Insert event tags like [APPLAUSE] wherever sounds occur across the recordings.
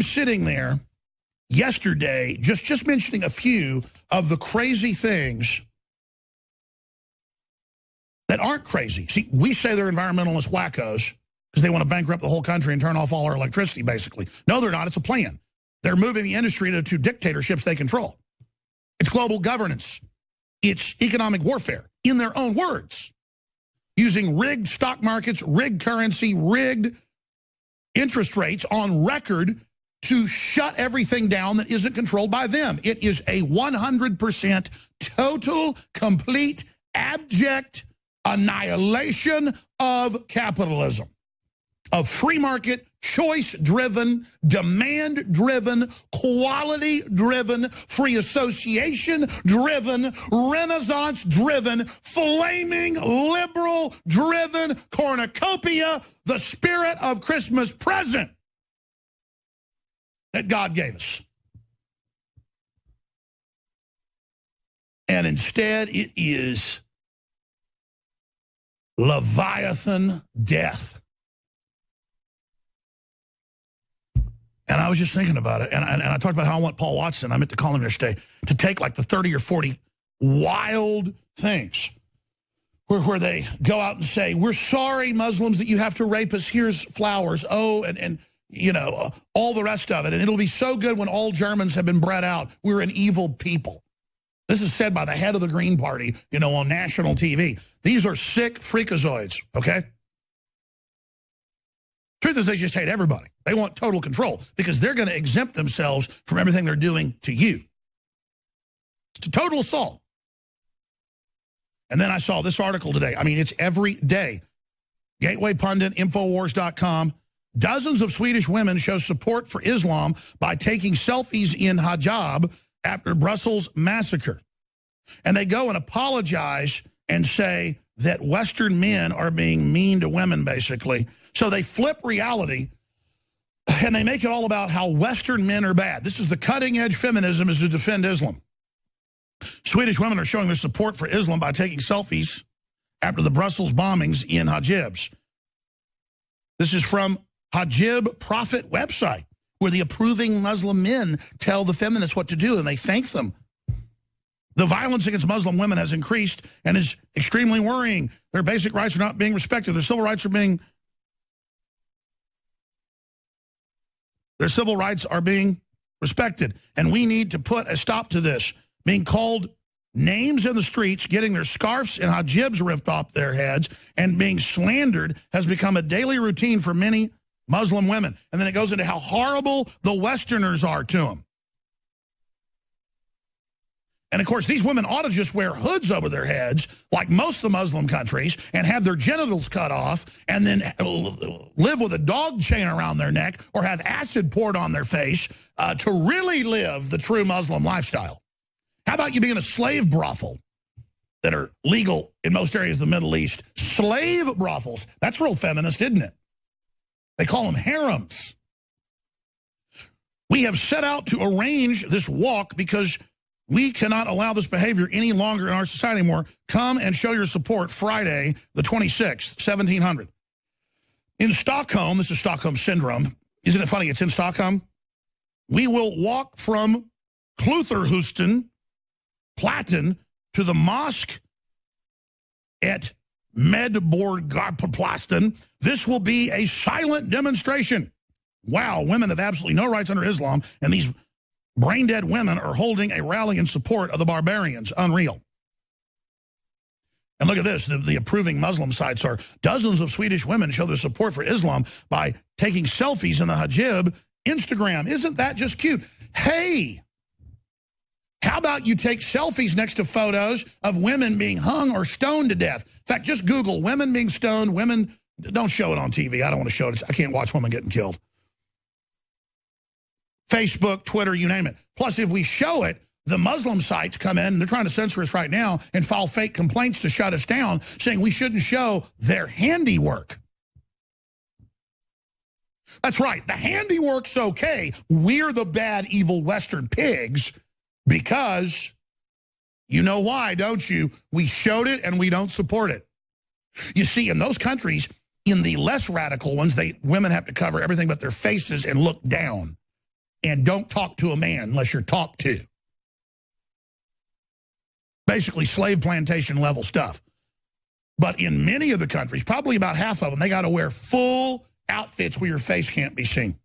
I'm sitting there yesterday just, just mentioning a few of the crazy things that aren't crazy. See, we say they're environmentalist wackos because they want to bankrupt the whole country and turn off all our electricity, basically. No, they're not. It's a plan. They're moving the industry to, to dictatorships they control. It's global governance. It's economic warfare, in their own words. Using rigged stock markets, rigged currency, rigged interest rates on record to shut everything down that isn't controlled by them. It is a 100% total, complete, abject annihilation of capitalism, of free market, choice-driven, demand-driven, quality-driven, free association-driven, renaissance-driven, flaming liberal-driven cornucopia, the spirit of Christmas present that God gave us. And instead, it is Leviathan death. And I was just thinking about it. And, and, and, I talked about how I want Paul Watson, I meant to call him yesterday, to take like the 30 or 40 wild things where, where they go out and say, we're sorry, Muslims, that you have to rape us. Here's flowers. Oh, and, and you know, all the rest of it. And it'll be so good when all Germans have been bred out. We're an evil people. This is said by the head of the Green Party, you know, on national TV. These are sick freakazoids, okay? Truth is, they just hate everybody. They want total control because they're going to exempt themselves from everything they're doing to you. It's a total assault. And then I saw this article today. I mean, it's every day. Gateway Pundit, Infowars.com. Dozens of Swedish women show support for Islam by taking selfies in hijab after Brussels massacre. And they go and apologize and say that Western men are being mean to women, basically. So they flip reality and they make it all about how Western men are bad. This is the cutting edge feminism is to defend Islam. Swedish women are showing their support for Islam by taking selfies after the Brussels bombings in hijabs. This is from Hijab Prophet website where the approving Muslim men tell the feminists what to do and they thank them. The violence against Muslim women has increased and is extremely worrying. Their basic rights are not being respected. Their civil rights are being their civil rights are being respected. And we need to put a stop to this. Being called names in the streets, getting their scarves and hijabs ripped off their heads, and being slandered has become a daily routine for many Muslim women. And then it goes into how horrible the Westerners are to them. And of course, these women ought to just wear hoods over their heads, like most of the Muslim countries, and have their genitals cut off, and then live with a dog chain around their neck, or have acid poured on their face uh, to really live the true Muslim lifestyle. How about you being a slave brothel that are legal in most areas of the Middle East? Slave brothels. That's real feminist, isn't it? They call them harems. We have set out to arrange this walk because we cannot allow this behavior any longer in our society anymore. Come and show your support Friday, the 26th, 1700. In Stockholm, this is Stockholm Syndrome. Isn't it funny? It's in Stockholm. We will walk from Klutherhusten, Platten, to the mosque at Medborgarplasten. This will be a silent demonstration. Wow, women have absolutely no rights under Islam, and these brain-dead women are holding a rally in support of the barbarians. Unreal. And look at this. The, the, approving Muslim sites are dozens of Swedish women show their support for Islam by taking selfies in the hijab Instagram. Isn't that just cute? Hey, how about you take selfies next to photos of women being hung or stoned to death? In fact, just Google women being stoned, women, don't show it on TV. I don't want to show it. I can't watch women getting killed. Facebook, Twitter, you name it. Plus, if we show it, the Muslim sites come in, they're trying to censor us right now and file fake complaints to shut us down, saying we shouldn't show their handiwork. That's right. The handiwork's okay. We're the bad, evil Western pigs because you know why, don't you? We showed it and we don't support it. You see, in those countries, in the less radical ones, they women have to cover everything but their faces and look down. and don't talk to a man unless you're talked to. Basically, slave plantation level stuff. But in many of the countries, probably about half of them, they got to wear full outfits where your face can't be seen.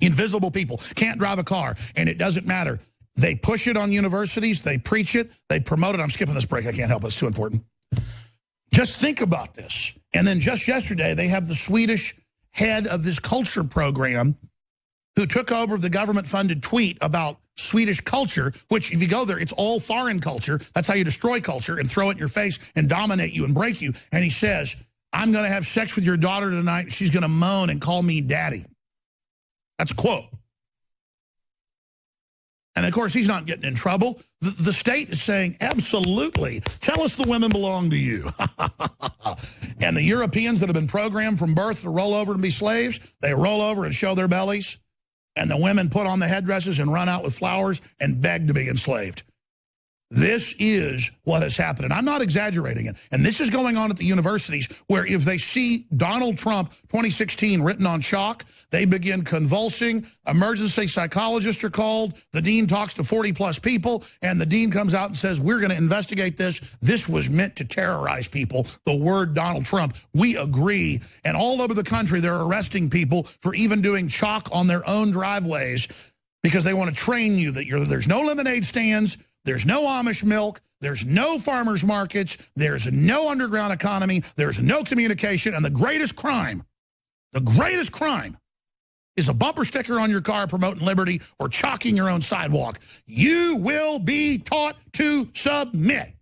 Invisible people can't drive a car, and it doesn't matter. They push it on universities, they preach it, they promote it. I'm skipping this break. I can't help it. It's too important. Just think about this. And then just yesterday, they have the Swedish head of this culture program who took over the government-funded tweet about Swedish culture, which if you go there, it's all foreign culture. That's how you destroy culture and throw it in your face and dominate you and break you. And he says, I'm going to have sex with your daughter tonight. She's going to moan and call me daddy. That's a quote. And of course, he's not getting in trouble. The, the state is saying, absolutely, tell us the women belong to you. [LAUGHS] and the Europeans that have been programmed from birth to roll over and be slaves, they roll over and show their bellies. And the women put on the headdresses and run out with flowers and beg to be enslaved. This is what has happened. And I'm not exaggerating it. And this is going on at the universities where if they see Donald Trump 2016 written on chalk, they begin convulsing. Emergency psychologists are called. The dean talks to 40 plus people. And the dean comes out and says, we're going to investigate this. This was meant to terrorize people. The word Donald Trump. We agree. And all over the country, they're arresting people for even doing chalk on their own driveways because they want to train you that there's no lemonade stands there's no Amish milk. There's no farmers markets. There's no underground economy. There's no communication. And the greatest crime, the greatest crime is a bumper sticker on your car promoting liberty or chalking your own sidewalk. You will be taught to submit.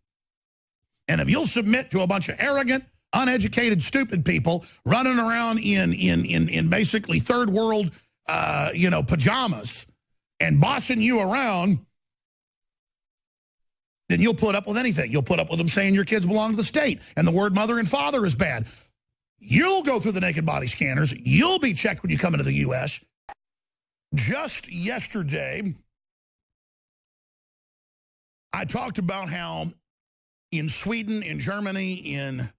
And if you'll submit to a bunch of arrogant, uneducated, stupid people running around in, in, in, in basically third world, uh, you know, pajamas and bossing you around, then you'll put up with anything. You'll put up with them saying your kids belong to the state and the word mother and father is bad. You'll go through the naked body scanners. You'll be checked when you come into the U.S. Just yesterday, I talked about how in Sweden, in Germany, in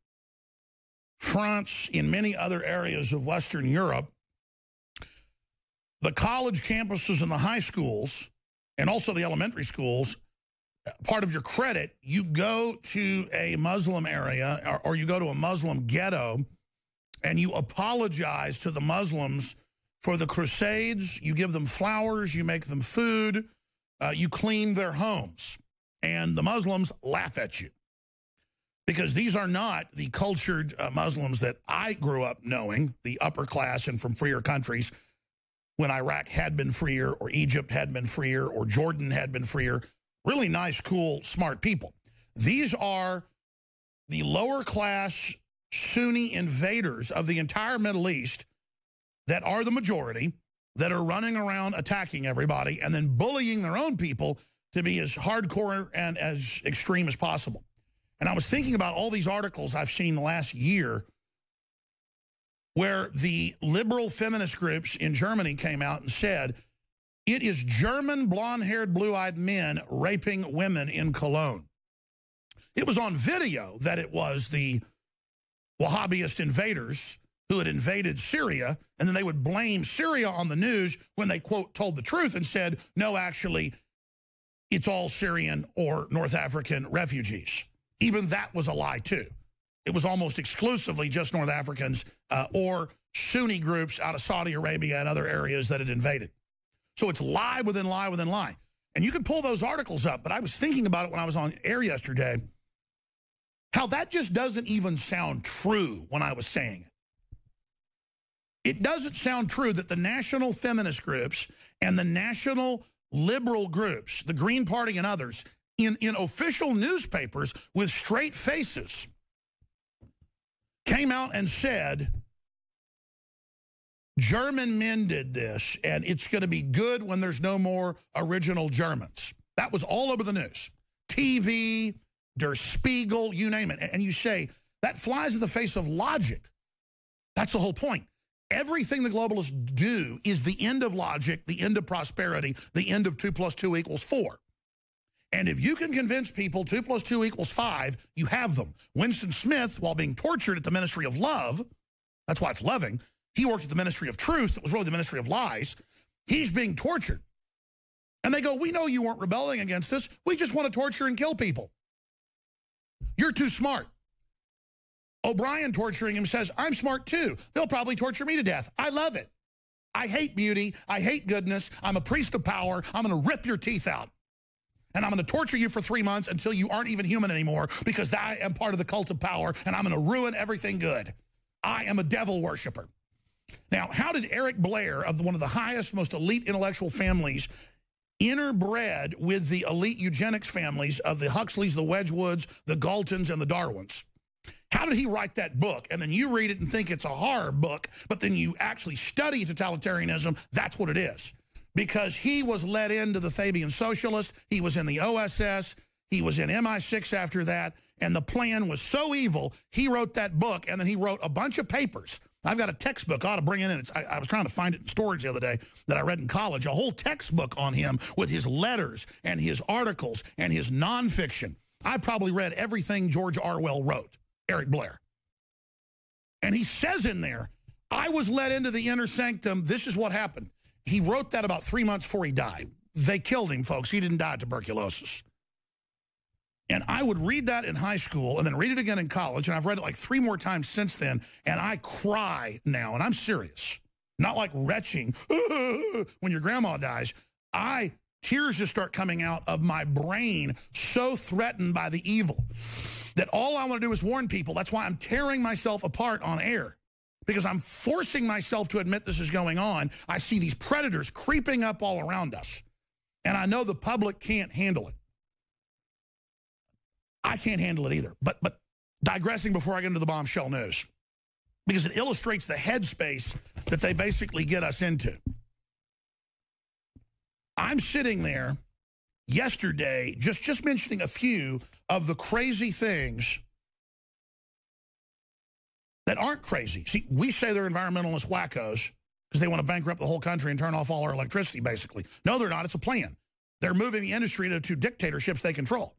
France, in many other areas of Western Europe, the college campuses and the high schools, and also the elementary schools, part of your credit, you go to a Muslim area or, or, you go to a Muslim ghetto and you apologize to the Muslims for the crusades. You give them flowers, you make them food, uh, you clean their homes. And the Muslims laugh at you. Because these are not the cultured uh, Muslims that I grew up knowing, the upper class and from freer countries, when Iraq had been freer or Egypt had been freer or Jordan had been freer really nice, cool, smart people. These are the lower class Sunni invaders of the entire Middle East that are the majority, that are running around attacking everybody and then bullying their own people to be as hardcore and as extreme as possible. And I was thinking about all these articles I've seen the last year where the liberal feminist groups in Germany came out and said it is German blonde-haired, blue-eyed men raping women in Cologne. It was on video that it was the Wahhabist invaders who had invaded Syria, and then they would blame Syria on the news when they, quote, told the truth and said, no, actually, it's all Syrian or North African refugees. Even that was a lie, too. It was almost exclusively just North Africans uh, or Sunni groups out of Saudi Arabia and other areas that had invaded. So it's lie within lie within lie. And you can pull those articles up, but I was thinking about it when I was on air yesterday, how that just doesn't even sound true when I was saying it. It doesn't sound true that the national feminist groups and the national liberal groups, the Green Party and others, in, in official newspapers with straight faces came out and said German men did this, and it's going to be good when there's no more original Germans. That was all over the news. TV, Der Spiegel, you name it. And you say, that flies in the face of logic. That's the whole point. Everything the globalists do is the end of logic, the end of prosperity, the end of 2 plus 2 equals 4. And if you can convince people 2 plus 2 equals 5, you have them. Winston Smith, while being tortured at the Ministry of Love, that's why it's loving, he worked at the Ministry of Truth, that was really the Ministry of Lies. He's being tortured. And they go, we know you weren't rebelling against us. We just want to torture and kill people. You're too smart. O'Brien torturing him says, I'm smart too. They'll probably torture me to death. I love it. I hate beauty. I hate goodness. I'm a priest of power. I'm going to rip your teeth out. And I'm going to torture you for three months until you aren't even human anymore because I am part of the cult of power and I'm going to ruin everything good. I am a devil worshiper. Now, how did Eric Blair, of one of the highest, most elite intellectual families, interbred with the elite eugenics families of the Huxleys, the Wedgwoods, the Galtons, and the Darwins? How did he write that book? And then you read it and think it's a horror book, but then you actually study totalitarianism, that's what it is. Because he was led into the Fabian Socialist, he was in the OSS, he was in MI6 after that, and the plan was so evil, he wrote that book, and then he wrote a bunch of papers. I've got a textbook, I ought to bring in. I, I was trying to find it in storage the other day that I read in college, a whole textbook on him with his letters and his articles and his nonfiction. I probably read everything George Orwell wrote. Eric Blair. And he says in there, I was led into the inner sanctum. This is what happened. He wrote that about three months before he died. They killed him, folks. He didn't die of tuberculosis. And I would read that in high school and then read it again in college. And I've read it like three more times since then. And I cry now. And I'm serious. Not like retching [LAUGHS] when your grandma dies. I tears just start coming out of my brain so threatened by the evil that all I want to do is warn people. That's why I'm tearing myself apart on air because I'm forcing myself to admit this is going on. I see these predators creeping up all around us, and I know the public can't handle it. I can't handle it either. But, but digressing before I get into the bombshell news, because it illustrates the headspace that they basically get us into. I'm sitting there yesterday just, just mentioning a few of the crazy things that aren't crazy. See, we say they're environmentalist wackos because they want to bankrupt the whole country and turn off all our electricity, basically. No, they're not. It's a plan. They're moving the industry to, to dictatorships they control.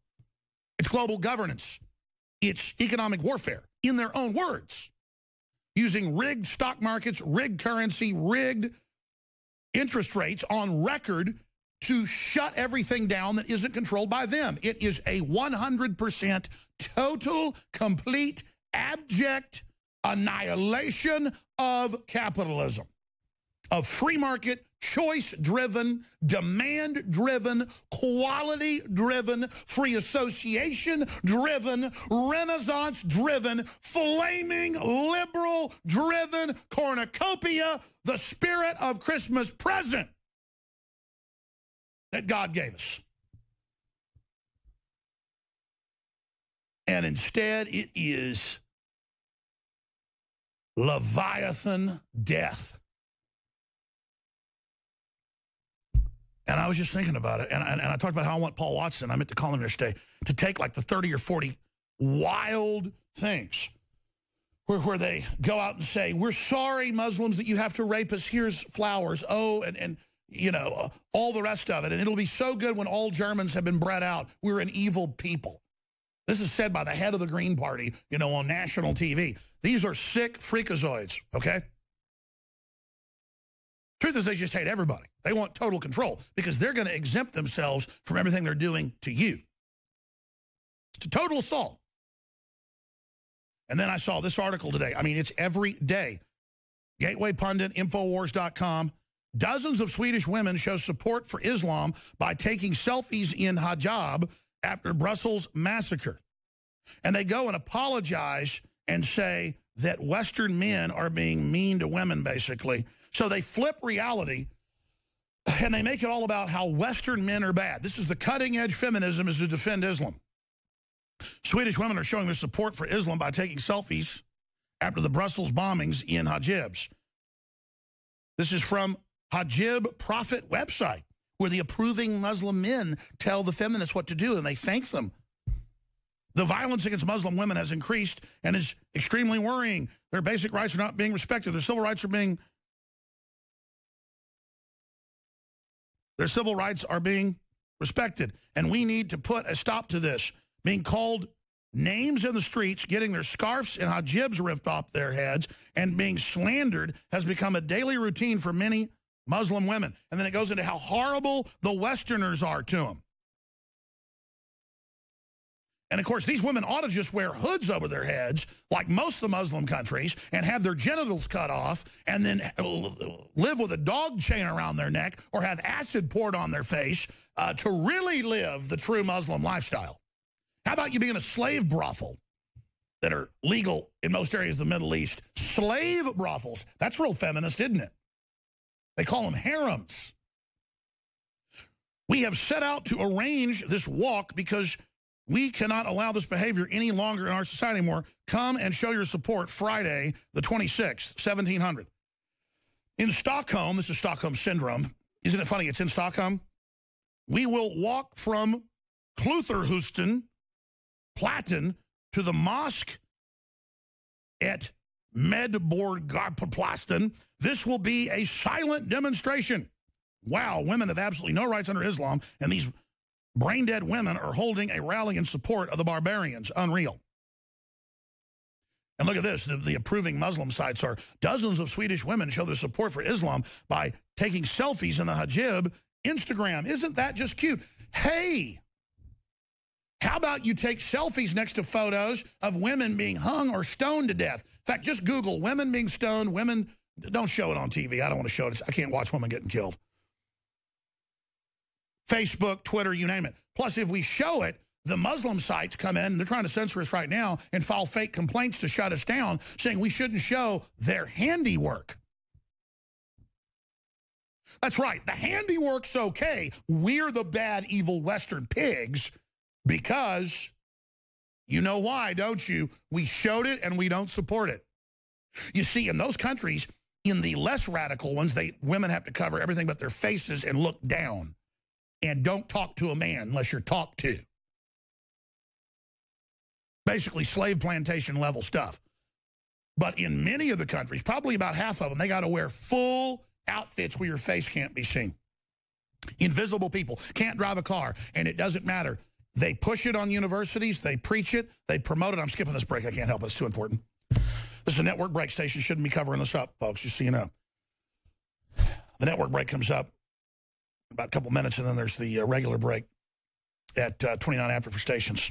It's global governance. It's economic warfare, in their own words. Using rigged stock markets, rigged currency, rigged interest rates on record to shut everything down that isn't controlled by them. It is a 100% total, complete, abject annihilation of capitalism, of free market, choice-driven, demand-driven, quality-driven, free association-driven, renaissance-driven, flaming liberal-driven cornucopia, the spirit of Christmas present that God gave us. And instead, it is Leviathan death. And I was just thinking about it. And, and, and, I talked about how I want Paul Watson, I meant to call him yesterday, to take like the 30 or 40 wild things where, where they go out and say, we're sorry, Muslims, that you have to rape us. Here's flowers. Oh, and, and you know, uh, all the rest of it. And it'll be so good when all Germans have been bred out. We're an evil people. This is said by the head of the Green Party, you know, on national TV. These are sick freakazoids, okay? Truth is, they just hate everybody. They want total control because they're going to exempt themselves from everything they're doing to you. It's a total assault. And then I saw this article today. I mean, it's every day. Gateway Pundit, Infowars.com. Dozens of Swedish women show support for Islam by taking selfies in hijab after Brussels massacre. And they go and apologize and say that Western men are being mean to women, basically. So they flip reality and they make it all about how Western men are bad. This is the cutting edge feminism is to defend Islam. Swedish women are showing their support for Islam by taking selfies after the Brussels bombings in hijabs. This is from Hijab Prophet website where the approving Muslim men tell the feminists what to do and they thank them. The violence against Muslim women has increased and is extremely worrying. Their basic rights are not being respected. Their civil rights are being their civil rights are being respected. And we need to put a stop to this. Being called names in the streets, getting their scarfs and hijabs ripped off their heads, and being slandered has become a daily routine for many Muslim women. And then it goes into how horrible the Westerners are to them. And of course, these women ought to just wear hoods over their heads, like most of the Muslim countries, and have their genitals cut off, and then live with a dog chain around their neck or have acid poured on their face uh, to really live the true Muslim lifestyle. How about you being a slave brothel that are legal in most areas of the Middle East? Slave brothels. That's real feminist, isn't it? They call them harems. We have set out to arrange this walk because we cannot allow this behavior any longer in our society anymore. Come and show your support Friday, the 26th, 1700. In Stockholm, this is Stockholm Syndrome. Isn't it funny? It's in Stockholm. We will walk from Klutherhusten, Platten, to the mosque at Medborgarplasten. This will be a silent demonstration. Wow, women have absolutely no rights under Islam, and these Brain dead women are holding a rally in support of the barbarians. Unreal. And look at this. The, the, approving Muslim sites are dozens of Swedish women show their support for Islam by taking selfies in the hijab Instagram. Isn't that just cute? Hey, how about you take selfies next to photos of women being hung or stoned to death? In fact, just Google women being stoned, women, don't show it on TV. I don't want to show it. I can't watch women getting killed. Facebook, Twitter, you name it. Plus, if we show it, the Muslim sites come in, they're trying to censor us right now and file fake complaints to shut us down, saying we shouldn't show their handiwork. That's right, the handiwork's okay. We're the bad, evil Western pigs because you know why, don't you? We showed it and we don't support it. You see, in those countries, in the less radical ones, they women have to cover everything but their faces and look down and don't talk to a man unless you're talked to. Basically slave plantation level stuff. But in many of the countries, probably about half of them, they got to wear full outfits where your face can't be seen. Invisible people can't drive a car, and it doesn't matter. They push it on universities. They preach it. They promote it. I'm skipping this break. I can't help it. It's too important. This is a network break station. Shouldn't be covering this up, folks, just so you know. The network break comes up about a couple minutes, and then there's the uh, regular break at uh, 29 after for stations.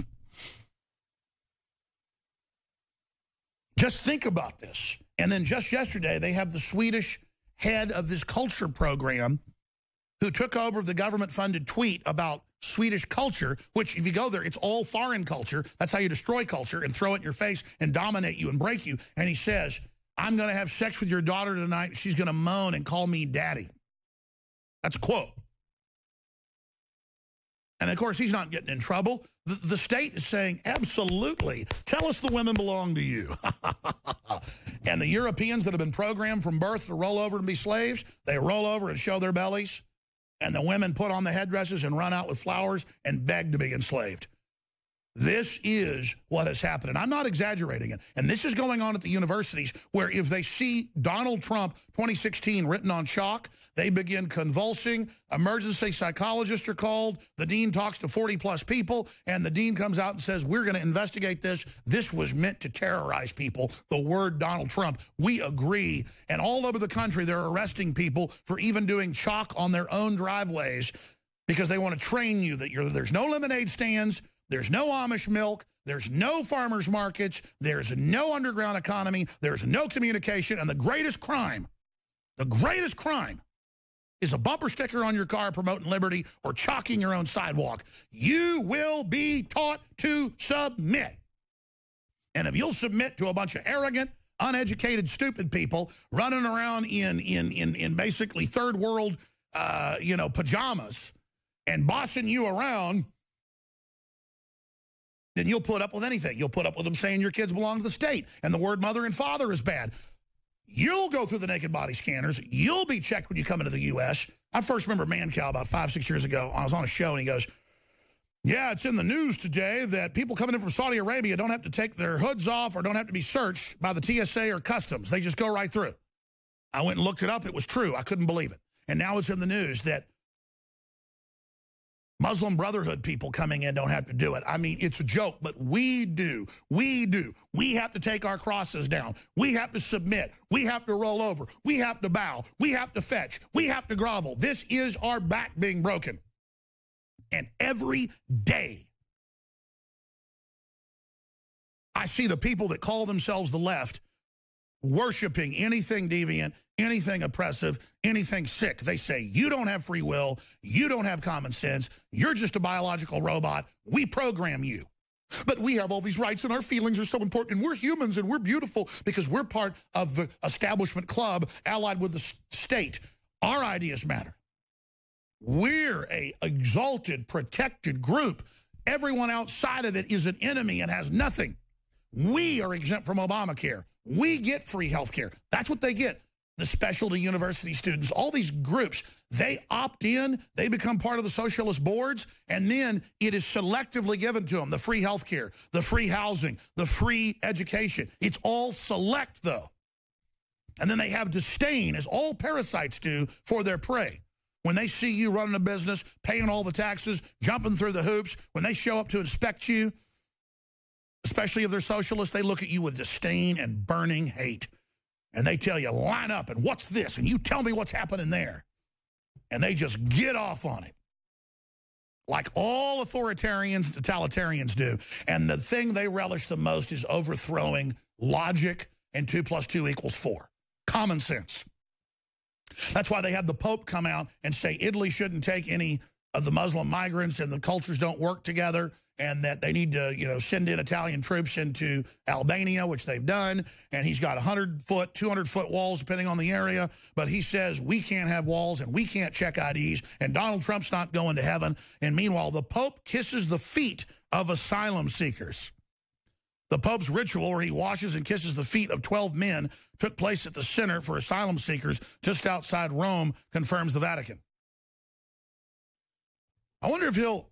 Just think about this. And then just yesterday, they have the Swedish head of this culture program who took over the government-funded tweet about Swedish culture, which if you go there, it's all foreign culture. That's how you destroy culture and throw it in your face and dominate you and break you. And he says, I'm going to have sex with your daughter tonight. She's going to moan and call me daddy. That's a quote. And of course, he's not getting in trouble. The, the state is saying, absolutely, tell us the women belong to you. [LAUGHS] and the Europeans that have been programmed from birth to roll over and be slaves, they roll over and show their bellies. And the women put on the headdresses and run out with flowers and beg to be enslaved. This is what has happened. And I'm not exaggerating it. And this is going on at the universities where if they see Donald Trump 2016 written on chalk, they begin convulsing. Emergency psychologists are called. The dean talks to 40 plus people and the dean comes out and says, we're going to investigate this. This was meant to terrorize people. The word Donald Trump. We agree. And all over the country, they're arresting people for even doing chalk on their own driveways because they want to train you that there's no lemonade stands, there's no Amish milk. There's no farmers markets. There's no underground economy. There's no communication. And the greatest crime, the greatest crime is a bumper sticker on your car promoting liberty or chalking your own sidewalk. You will be taught to submit. And if you'll submit to a bunch of arrogant, uneducated, stupid people running around in, in, in, in basically third world, uh, you know, pajamas and bossing you around, then you'll put up with anything. You'll put up with them saying your kids belong to the state and the word mother and father is bad. You'll go through the naked body scanners. You'll be checked when you come into the U.S. I first remember Mancow about five, six years ago. I was on a show and he goes, yeah, it's in the news today that people coming in from Saudi Arabia don't have to take their hoods off or don't have to be searched by the TSA or customs. They just go right through. I went and looked it up. It was true. I couldn't believe it. And now it's in the news that Muslim Brotherhood people coming in don't have to do it. I mean, it's a joke, but we do. We do. We have to take our crosses down. We have to submit. We have to roll over. We have to bow. We have to fetch. We have to grovel. This is our back being broken. And every day, I see the people that call themselves the left worshiping anything deviant, anything oppressive, anything sick. They say, you don't have free will, you don't have common sense, you're just a biological robot, we program you. But we have all these rights and our feelings are so important and we're humans and we're beautiful because we're part of the establishment club allied with the state. Our ideas matter. We're a exalted, protected group. Everyone outside of it is an enemy and has nothing. We are exempt from Obamacare. We get free health care. That's what they get. The specialty university students, all these groups, they opt in, they become part of the socialist boards, and then it is selectively given to them, the free health care, the free housing, the free education. It's all select, though. And then they have disdain, as all parasites do, for their prey. When they see you running a business, paying all the taxes, jumping through the hoops, when they show up to inspect you, especially if they're socialists, they look at you with disdain and burning hate. And they tell you, line up, and what's this? And you tell me what's happening there. And they just get off on it. Like all authoritarians, totalitarians do. And the thing they relish the most is overthrowing logic and 2 plus 2 equals 4. Common sense. That's why they had the Pope come out and say Italy shouldn't take any of the Muslim migrants and the cultures don't work together and that they need to, you know, send in Italian troops into Albania, which they've done. And he's got 100-foot, 200-foot walls, depending on the area. But he says we can't have walls and we can't check IDs, and Donald Trump's not going to heaven. And meanwhile, the Pope kisses the feet of asylum seekers. The Pope's ritual, where he washes and kisses the feet of 12 men, took place at the Center for Asylum Seekers just outside Rome, confirms the Vatican. I wonder if he'll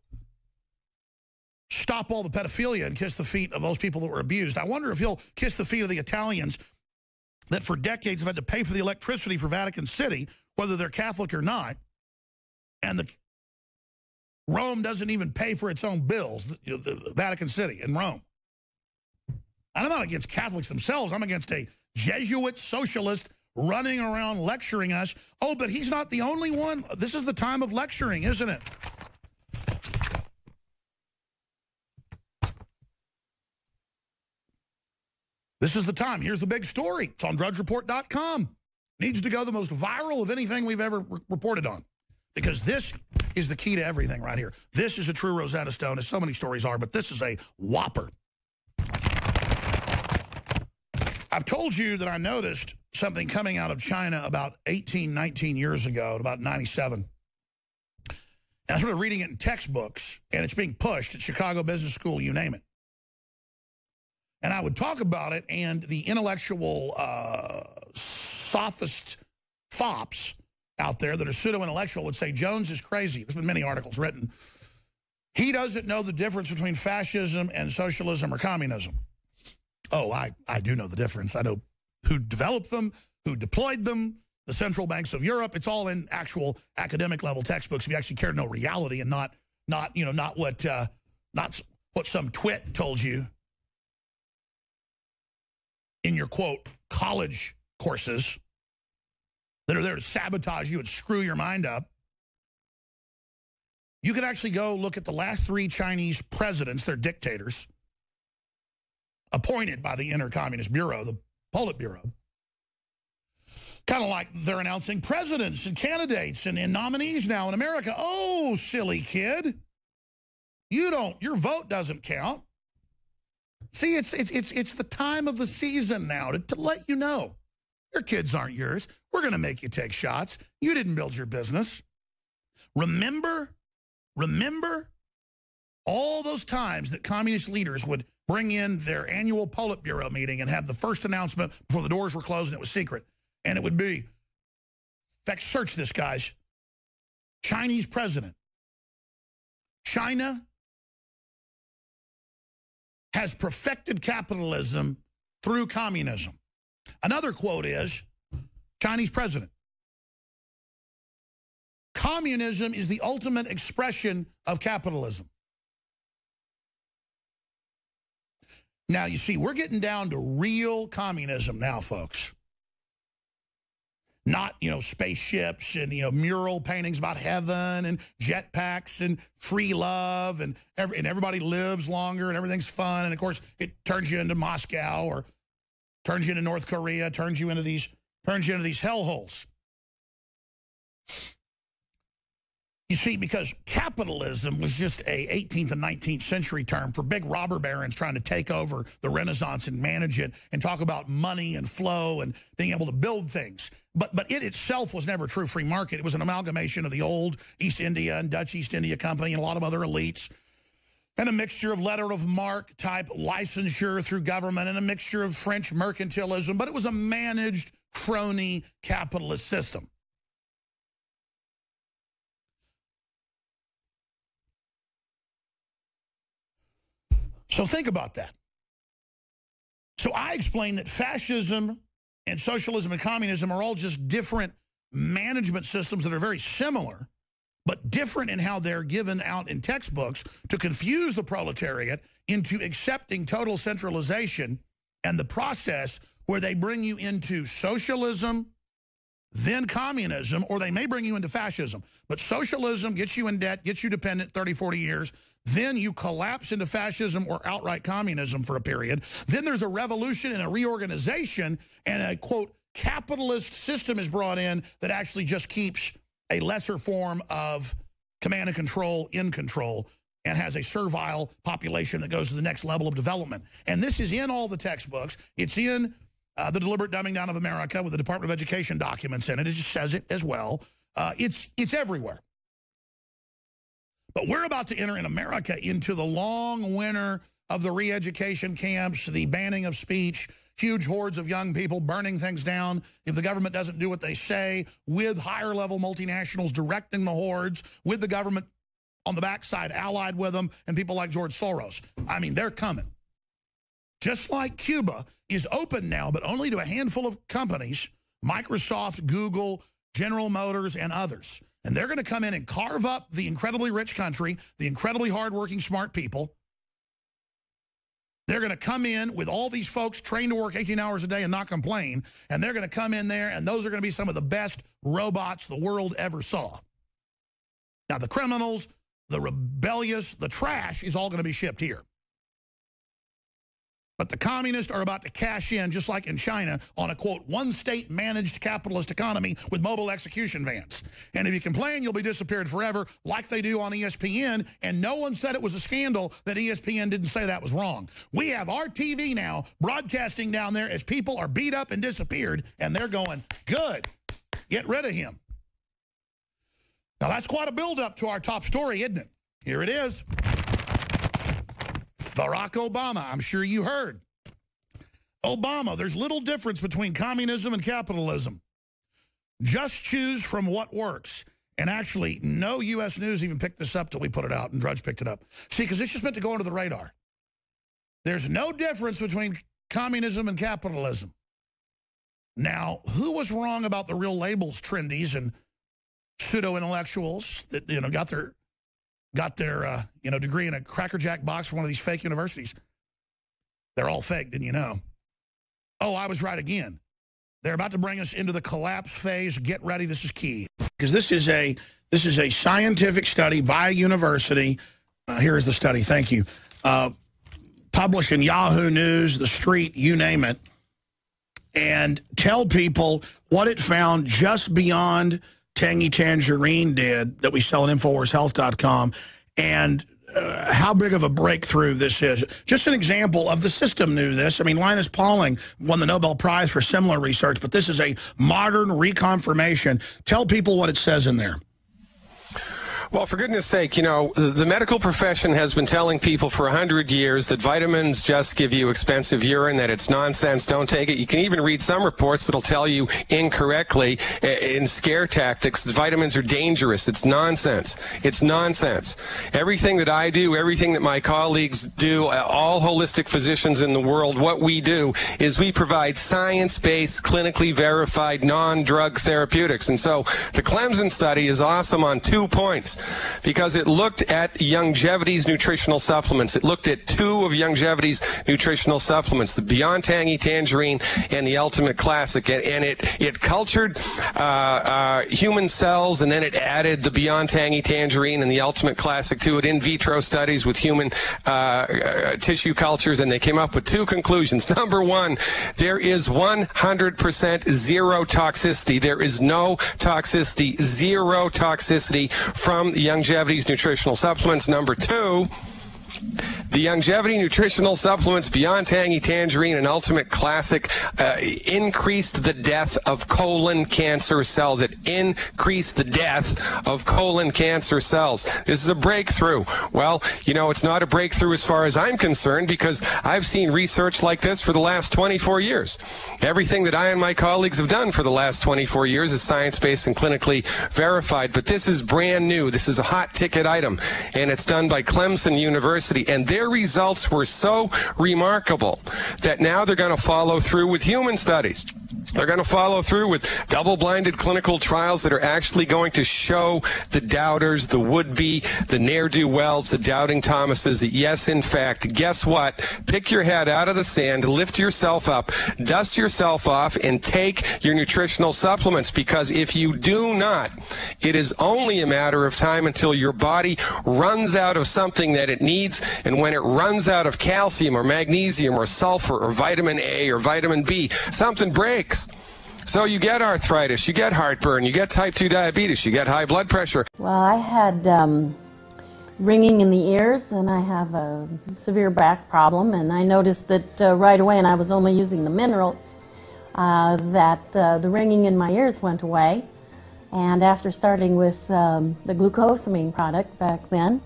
stop all the pedophilia and kiss the feet of those people that were abused. I wonder if he'll kiss the feet of the Italians that for decades have had to pay for the electricity for Vatican City, whether they're Catholic or not, and the Rome doesn't even pay for its own bills, the, the Vatican City in Rome. I'm not against Catholics themselves. I'm against a Jesuit socialist running around lecturing us. Oh, but he's not the only one. This is the time of lecturing, isn't it? This is the time. Here's the big story. It's on drudgereport.com. Needs to go the most viral of anything we've ever re reported on. Because this is the key to everything right here. This is a true Rosetta Stone, as so many stories are, but this is a whopper. I've told you that I noticed something coming out of China about 18, 19 years ago, about 97. And I started reading it in textbooks, and it's being pushed at Chicago Business School, you name it. And I would talk about it, and the intellectual uh, sophist fops out there that are pseudo-intellectual would say Jones is crazy. There's been many articles written. He doesn't know the difference between fascism and socialism or communism. Oh, I, I do know the difference. I know who developed them, who deployed them, the central banks of Europe. It's all in actual academic level textbooks if you actually care to know reality and not, not you know, not what, uh, not what some twit told you in your, quote, college courses that are there to sabotage you and screw your mind up. You can actually go look at the last three Chinese presidents, they're dictators, appointed by the Inter-Communist Bureau, the Politburo. Kind of like they're announcing presidents and candidates and, and nominees now in America. Oh, silly kid. You don't, your vote doesn't count. See, it's, it's, it's, it's the time of the season now to, to let you know. Your kids aren't yours. We're going to make you take shots. You didn't build your business. Remember, remember all those times that communist leaders would bring in their annual Politburo meeting and have the first announcement before the doors were closed and it was secret. And it would be, fact, search this, guys. Chinese president. China has perfected capitalism through communism. Another quote is, Chinese president, communism is the ultimate expression of capitalism. Now, you see, we're getting down to real communism now, folks. Not, you know, spaceships and, you know, mural paintings about heaven and jetpacks and free love and, every, and everybody lives longer and everything's fun. And, of course, it turns you into Moscow or turns you into North Korea, turns you into these, turns you into these hellholes. You see, because capitalism was just a 18th and 19th century term for big robber barons trying to take over the Renaissance and manage it and talk about money and flow and being able to build things. But, but it itself was never true free market. It was an amalgamation of the old East India and Dutch East India Company and a lot of other elites and a mixture of letter of marque type licensure through government and a mixture of French mercantilism. But it was a managed crony capitalist system. So think about that. So I explained that fascism and socialism and communism are all just different management systems that are very similar, but different in how they're given out in textbooks to confuse the proletariat into accepting total centralization and the process where they bring you into socialism, then communism, or they may bring you into fascism. But socialism gets you in debt, gets you dependent 30, 40 years. Then you collapse into fascism or outright communism for a period. Then there's a revolution and a reorganization and a, quote, capitalist system is brought in that actually just keeps a lesser form of command and control in control and has a servile population that goes to the next level of development. And this is in all the textbooks. It's in uh, the deliberate dumbing down of America with the Department of Education documents in it. It just says it as well. Uh, it's, it's everywhere. But we're about to enter in America into the long winter of the re-education camps, the banning of speech, huge hordes of young people burning things down if the government doesn't do what they say, with higher level multinationals directing the hordes, with the government on the backside allied with them, and people like George Soros. I mean, they're coming. Just like Cuba is open now, but only to a handful of companies, Microsoft, Google, General Motors, and others. And they're going to come in and carve up the incredibly rich country, the incredibly hardworking, smart people. They're going to come in with all these folks trained to work 18 hours a day and not complain. And they're going to come in there, and those are going to be some of the best robots the world ever saw. Now, the criminals, the rebellious, the trash is all going to be shipped here. But the communists are about to cash in, just like in China, on a, quote, one-state managed capitalist economy with mobile execution vans. And if you complain, you'll be disappeared forever, like they do on ESPN. And no one said it was a scandal that ESPN didn't say that was wrong. We have our TV now broadcasting down there as people are beat up and disappeared, and they're going, good, get rid of him. Now, that's quite a build-up to our top story, isn't it? Here it is. Barack Obama, I'm sure you heard. Obama, there's little difference between communism and capitalism. Just choose from what works. And actually, no U.S. News even picked this up till we put it out, and Drudge picked it up. See, because it's just meant to go under the radar. There's no difference between communism and capitalism. Now, who was wrong about the real labels trendies and pseudo-intellectuals that, you know, got their got their uh, you know degree in a crackerjack box from one of these fake universities. They're all fake, didn't you know? Oh, I was right again. They're about to bring us into the collapse phase. Get ready. This is key. Because this is a this is a scientific study by a university. Uh, here is the study. Thank you. Uh, published in Yahoo News, The Street, you name it. And tell people what it found just beyond Tangy Tangerine did that we sell at InfoWarsHealth.com and uh, how big of a breakthrough this is. Just an example of the system knew this. I mean, Linus Pauling won the Nobel Prize for similar research, but this is a modern reconfirmation. Tell people what it says in there. Well, for goodness sake, you know, the medical profession has been telling people for 100 years that vitamins just give you expensive urine, that it's nonsense, don't take it. You can even read some reports that'll tell you incorrectly eh, in scare tactics that vitamins are dangerous. It's nonsense. It's nonsense. Everything that I do, everything that my colleagues do, eh, all holistic physicians in the world, what we do is we provide science-based, clinically verified, non-drug therapeutics. And so the Clemson study is awesome on two points because it looked at Youngevity's nutritional supplements. It looked at two of Youngevity's nutritional supplements, the Beyond Tangy Tangerine and the Ultimate Classic. And it, it cultured uh, uh, human cells and then it added the Beyond Tangy Tangerine and the Ultimate Classic to it in vitro studies with human uh, uh tissue cultures. And they came up with two conclusions. [LAUGHS] Number one, there is 100% zero toxicity. There is no toxicity, zero toxicity from Youngevity's nutritional supplements. Number two, the Youngevity nutritional supplements Beyond Tangy Tangerine and Ultimate Classic uh, increased the death of colon cancer cells. It increased the death of colon cancer cells. This is a breakthrough. Well, you know, it's not a breakthrough as far as I'm concerned because I've seen research like this for the last 24 years. Everything that I and my colleagues have done for the last 24 years is science-based and clinically verified, but this is brand new. This is a hot ticket item, and it's done by Clemson University, and their results were so remarkable that now they're going to follow through with human studies. They're going to follow through with double blinded clinical trials that are actually going to show the doubters, the would be, the ne'er do wells, the doubting Thomases that, yes, in fact, guess what? Pick your head out of the sand, lift yourself up, dust yourself off, and take your nutritional supplements because if you do not, it is only a matter of time until your body runs out of something that it needs. And when it runs out of calcium or magnesium or sulfur or vitamin A or vitamin B, something breaks. So you get arthritis, you get heartburn, you get type 2 diabetes, you get high blood pressure. Well, I had um, ringing in the ears and I have a severe back problem and I noticed that uh, right away, and I was only using the minerals, uh, that uh, the ringing in my ears went away. And after starting with um, the glucosamine product back then,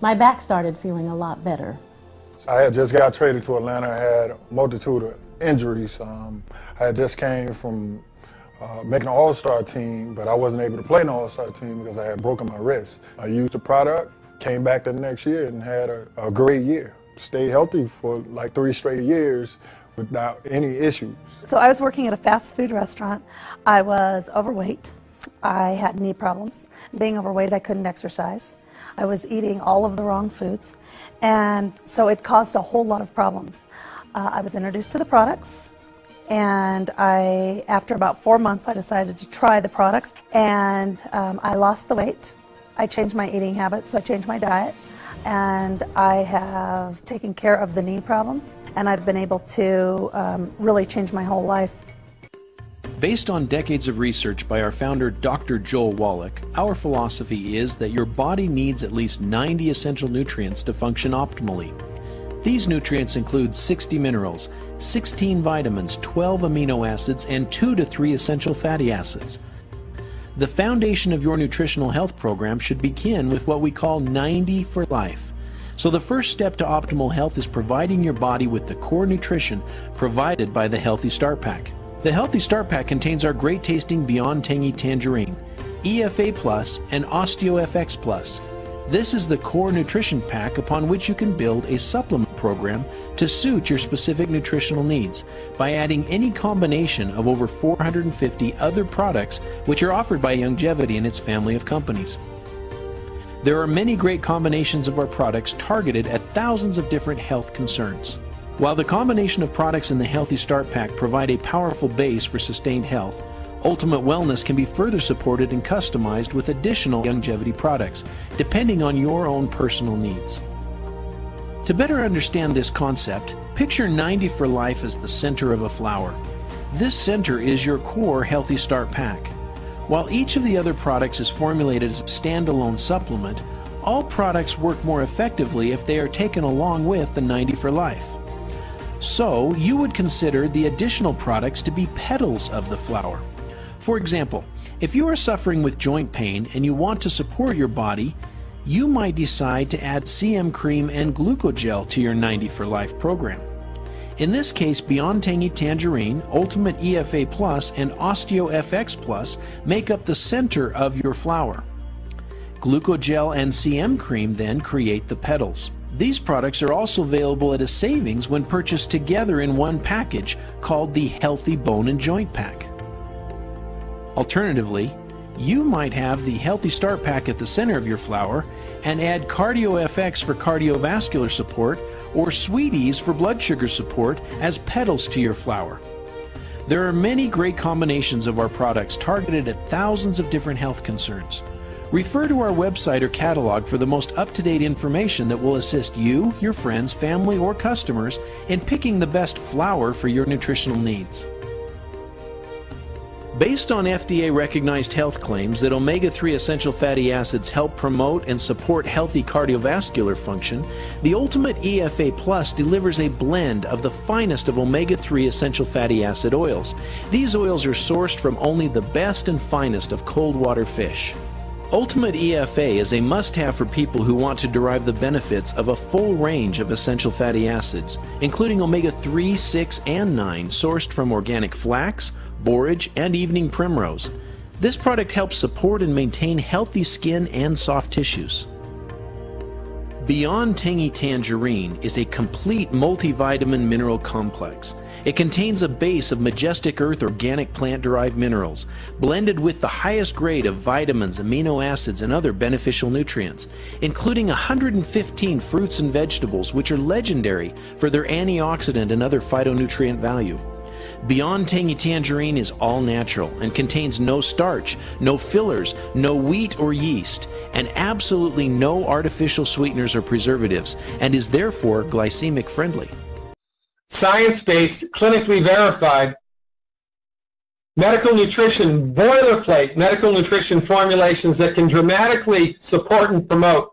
my back started feeling a lot better. I had just got traded to Atlanta. I had a multitude of injuries. Um, I just came from uh, making an all-star team, but I wasn't able to play the all-star team because I had broken my wrist. I used the product, came back the next year and had a, a great year. Stayed healthy for like three straight years without any issues. So I was working at a fast food restaurant. I was overweight. I had knee problems. Being overweight, I couldn't exercise. I was eating all of the wrong foods. And so it caused a whole lot of problems. Uh, I was introduced to the products and I, after about four months, I decided to try the products and um, I lost the weight. I changed my eating habits, so I changed my diet and I have taken care of the knee problems and I've been able to um, really change my whole life. Based on decades of research by our founder, Dr. Joel Wallach, our philosophy is that your body needs at least 90 essential nutrients to function optimally. These nutrients include 60 minerals, 16 vitamins, 12 amino acids, and 2 to 3 essential fatty acids. The foundation of your nutritional health program should begin with what we call 90 for life. So, the first step to optimal health is providing your body with the core nutrition provided by the Healthy Start Pack. The Healthy Start Pack contains our great tasting Beyond Tangy Tangerine, EFA Plus, and OsteoFX Plus. This is the core nutrition pack upon which you can build a supplement program to suit your specific nutritional needs by adding any combination of over 450 other products which are offered by Youngevity and its family of companies. There are many great combinations of our products targeted at thousands of different health concerns. While the combination of products in the Healthy Start Pack provide a powerful base for sustained health, Ultimate Wellness can be further supported and customized with additional Youngevity products, depending on your own personal needs. To better understand this concept, picture 90 for Life as the center of a flower. This center is your core Healthy Start Pack. While each of the other products is formulated as a standalone supplement, all products work more effectively if they are taken along with the 90 for Life. So, you would consider the additional products to be petals of the flower. For example, If you are suffering with joint pain and you want to support your body, you might decide to add CM cream and glucogel to your 90 for Life program. In this case, Beyond Tangy Tangerine, Ultimate EFA Plus, and Osteo FX Plus make up the center of your flower. Glucogel and CM cream then create the petals. These products are also available at a savings when purchased together in one package called the Healthy Bone and Joint Pack. Alternatively, you might have the Healthy Start Pack at the center of your flower and add Cardio FX for cardiovascular support or Sweeties for blood sugar support as petals to your flower. There are many great combinations of our products targeted at thousands of different health concerns. Refer to our website or catalog for the most up to date information that will assist you, your friends, family, or customers in picking the best flower for your nutritional needs. Based on FDA recognized health claims that omega 3 essential fatty acids help promote and support healthy cardiovascular function, the Ultimate EFA Plus delivers a blend of the finest of omega 3 essential fatty acid oils. These oils are sourced from only the best and finest of cold water fish. Ultimate EFA is a must have for people who want to derive the benefits of a full range of essential fatty acids, including omega 3, 6, and 9 sourced from organic flax borage, and evening primrose. This product helps support and maintain healthy skin and soft tissues. Beyond Tangy Tangerine is a complete multivitamin mineral complex. It contains a base of Majestic Earth organic plant derived minerals, blended with the highest grade of vitamins, amino acids, and other beneficial nutrients, including 115 fruits and vegetables, which are legendary for their antioxidant and other phytonutrient value. Beyond Tangy Tangerine is all natural and contains no starch, no fillers, no wheat or yeast, and absolutely no artificial sweeteners or preservatives, and is therefore glycemic friendly. Science based, clinically verified, medical nutrition, boilerplate medical nutrition formulations that can dramatically support and promote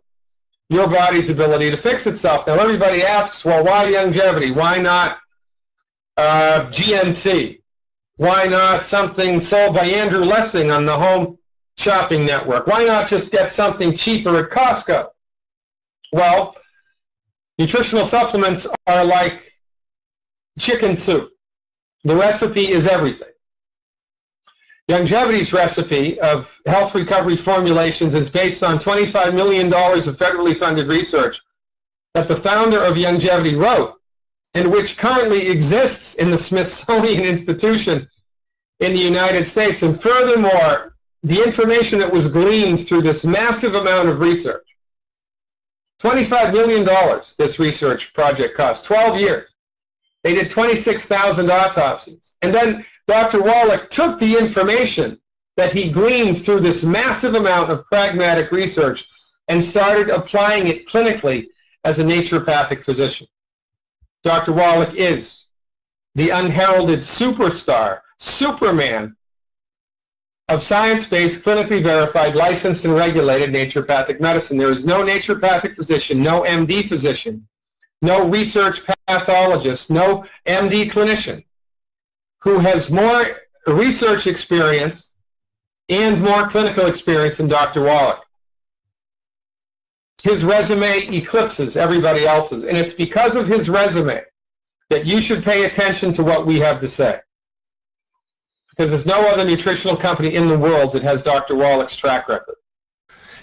your body's ability to fix itself. Now, everybody asks, well, why Youngevity? Why not uh, GNC. Why not something sold by Andrew Lessman on the Home Shopping Network? Why not just get something cheaper at Costco? Well, nutritional supplements are like chicken soup. The recipe is everything. Youngevity's recipe of health recovery formulations is based on $25 million of federally funded research that the founder of Longevity wrote and which currently exists in the Smithsonian [LAUGHS] Institution in the United States. And furthermore, the information that was gleaned through this massive amount of research, $25 million this research project cost, 12 years. They did 26,000 autopsies. And then Dr. Wallach took the information that he gleaned through this massive amount of pragmatic research and started applying it clinically as a naturopathic physician. Dr. Wallach is the unheralded superstar, Superman of science-based, clinically verified, licensed and regulated naturopathic medicine. There is no naturopathic physician, no MD physician, no research pathologist, no MD clinician who has more research experience and more clinical experience than Dr. Wallach. His resume eclipses everybody else's, and it's because of his resume that you should pay attention to what we have to say. Because there's no other nutritional company in the world that has Dr. Wallach's track record.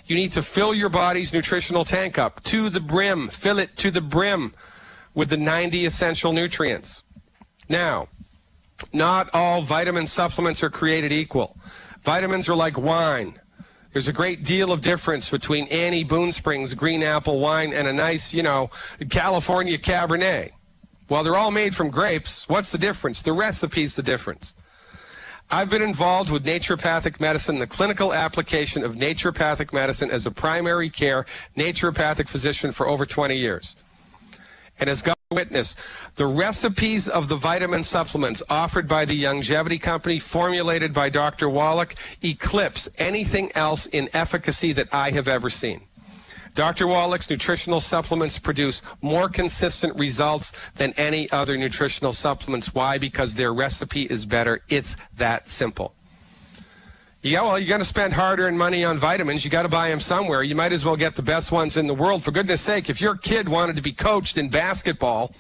You need to fill your body's nutritional tank up to the brim. Fill it to the brim with the 90 essential nutrients. Now, not all vitamin supplements are created equal. Vitamins are like wine. There's a great deal of difference between Annie Boone Springs green apple wine and a nice, you know, California Cabernet. Well, they're all made from grapes. What's the difference? The recipe's the difference. I've been involved with naturopathic medicine, the clinical application of naturopathic medicine as a primary care naturopathic physician for over 20 years. And as God witness, the recipes of the vitamin supplements offered by the Youngevity Company, formulated by Dr. Wallach, eclipse anything else in efficacy that I have ever seen. Dr. Wallach's nutritional supplements produce more consistent results than any other nutritional supplements. Why? Because their recipe is better. It's that simple. Yeah, well, you're going to spend hard-earned money on vitamins. You got to buy them somewhere. You might as well get the best ones in the world. For goodness sake, if your kid wanted to be coached in basketball,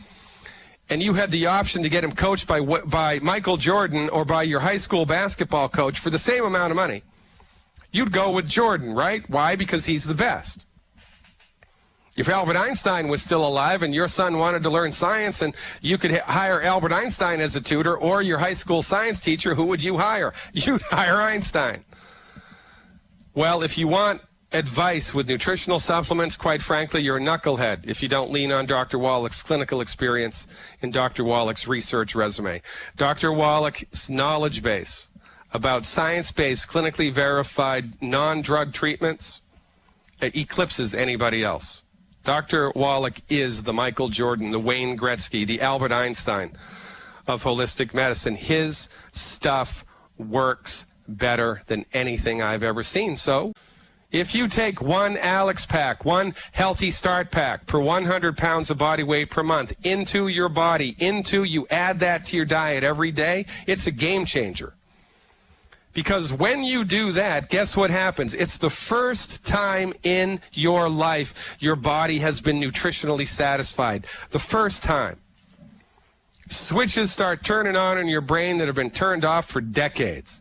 and you had the option to get him coached by by Michael Jordan or by your high school basketball coach for the same amount of money, you'd go with Jordan, right? Why? Because he's the best. If Albert Einstein was still alive and your son wanted to learn science and you could hire Albert Einstein as a tutor or your high school science teacher, who would you hire? [LAUGHS] You'd hire Einstein. Well, if you want advice with nutritional supplements, quite frankly, you're a knucklehead if you don't lean on Dr. Wallach's clinical experience and Dr. Wallach's research resume. Dr. Wallach's knowledge base about science based, clinically verified non drug treatments eclipses anybody else. Dr. Wallach is the Michael Jordan, the Wayne Gretzky, the Albert Einstein of holistic medicine. His stuff works better than anything I've ever seen. So, if you take one Alex pack, one healthy start pack per 100 pounds of body weight per month into your body, into you add that to your diet every day, it's a game changer. Because when you do that, guess what happens? It's the first time in your life your body has been nutritionally satisfied. The first time. Switches start turning on in your brain that have been turned off for decades.